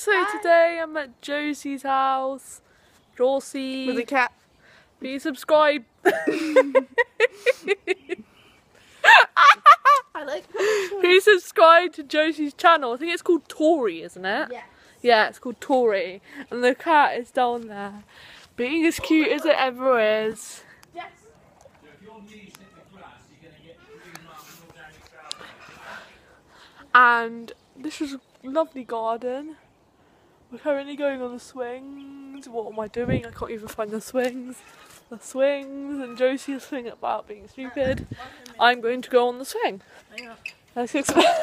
so today I'm at Josie's house. Josie, With a cat. please subscribe. I like Please subscribe to Josie's channel. I think it's called Tori, isn't it? Yeah. Yeah, it's called Tori. And the cat is down there. Being as cute as it ever is. Yes. And this is a lovely garden. We're currently going on the swings. What am I doing? I can't even find the swings. The swings and Josie is swinging about being stupid. I'm going to go on the swing. Let's explain.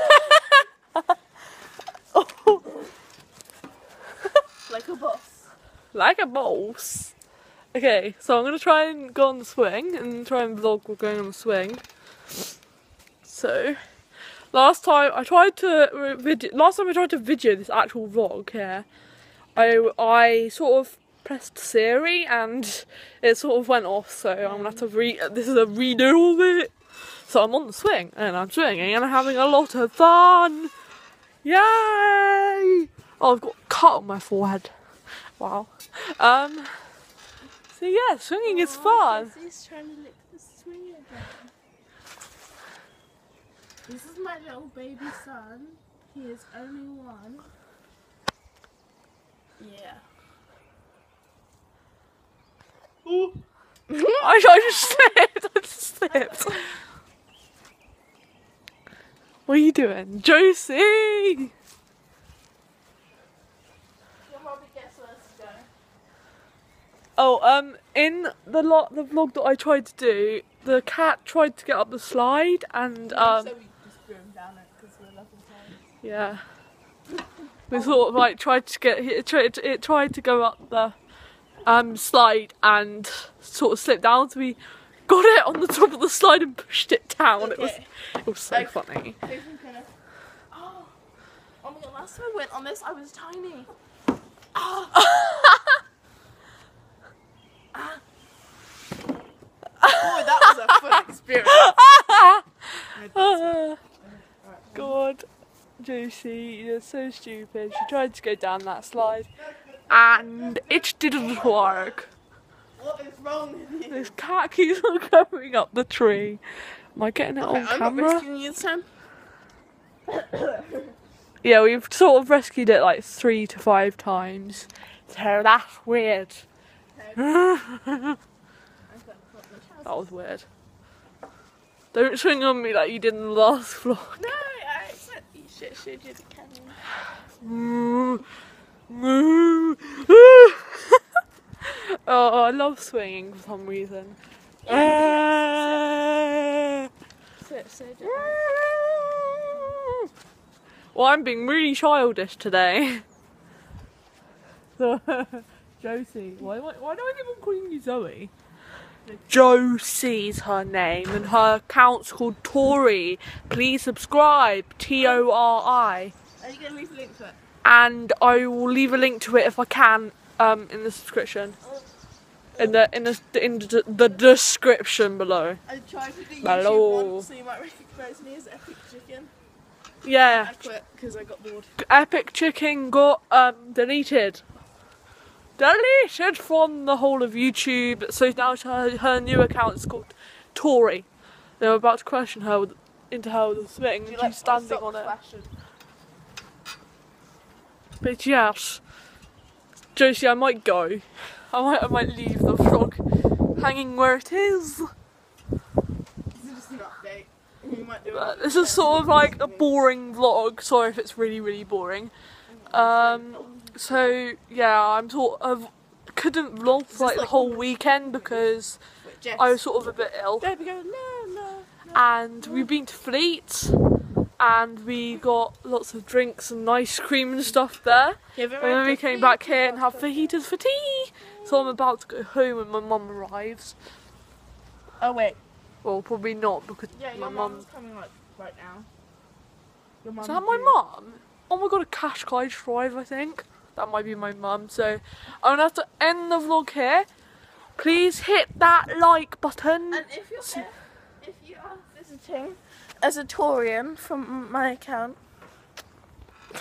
Like a boss. like a boss. Okay, so I'm gonna try and go on the swing and try and vlog we're going on the swing. So, last time I tried to video. Last time I tried to video this actual vlog here, I I sort of pressed Siri and it sort of went off. So I'm gonna have to re. This is a redo of it. So I'm on the swing and I'm swinging and I'm having a lot of fun. Yay! Oh, I've got a cut on my forehead. Wow. Um. So yeah, swinging is fun. He's trying to lick the swing again. This is my little baby son. He is only one. Yeah. I, I just slipped. I just slipped. What are you doing, Josie? Your mommy guess where to go. Oh, um, in the lot, the vlog that I tried to do, the cat tried to get up the slide, and um, so we just threw him down it because we're loving time. Yeah, we sort of like tried to get it tried it tried to go up the um slide and sort of slipped down, so we got it on the top of the slide and pushed it down. It was it was so Like- funny. So if we kind of- Oh. Oh my god, last time I went on this, I was tiny. Oh. Ah. Boy, that was a fun experience. Ah, God, Josie, you're so stupid. She tried to go down that slide and it didn't work. What is wrong with you? This cat keeps on going up the tree. Am I getting it Okay, on I'm not camera? rescuing you this time. Yeah, we've sort of rescued it like three to five times. So that's weird. that was weird. Don't swing on me like you did in the last vlog. No, I shit shit you the camera. Moo. Moo. oh, I love swinging for some reason. Well, I'm being really childish today. Josie, why, why, why do I keep on calling you Zoe? Josie's her name, and her account's called Tori. Please subscribe, T O R I. Are you gonna leave a link to it? and I will leave a link to it if I can um, in the description. In the in the in the, the description below. I tried to do YouTube Hello. so you might recognise me as Epic Chicken. Yeah, I quit because I got bored. Epic Chicken got um, deleted. Deleted from the whole of YouTube. So now her, her new account is called Tori. They were about to question her with, into her with a swing, Do and you like she's standing on it. flashing? But yes, Josie, I might go. I might, I might leave the vlog hanging where it is. This is just an update. You might do But this is sort of like a boring vlog. Sorry if it's really, really boring. Um, so yeah, I'm sort of couldn't vlog for like the whole weekend because I was sort of a bit ill. There we go. No, no. And we've been to Fleet, and we got lots of drinks and ice cream and stuff there. Yeah, And then we came back here and have fajitas for tea. So I'm about to go home when my mum arrives. Oh wait. Well, probably not because Yeah, my mum. mum's coming like right now. Is that my mum? Oh my god, a cash guide drive, I think. That might be my mum. So I'm gonna have to end the vlog here. Please hit that like button. And if you're So- if, you are visiting as a Torian from my account,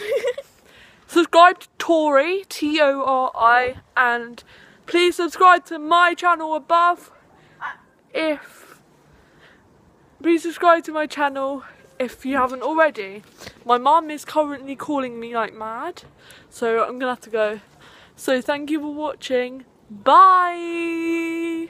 Subscribe to Tori, T O R I, and please subscribe to my channel above uh, if. Please subscribe to my channel if you haven't already. My mum is currently calling me like mad, so I'm gonna have to go. So thank you for watching. Bye!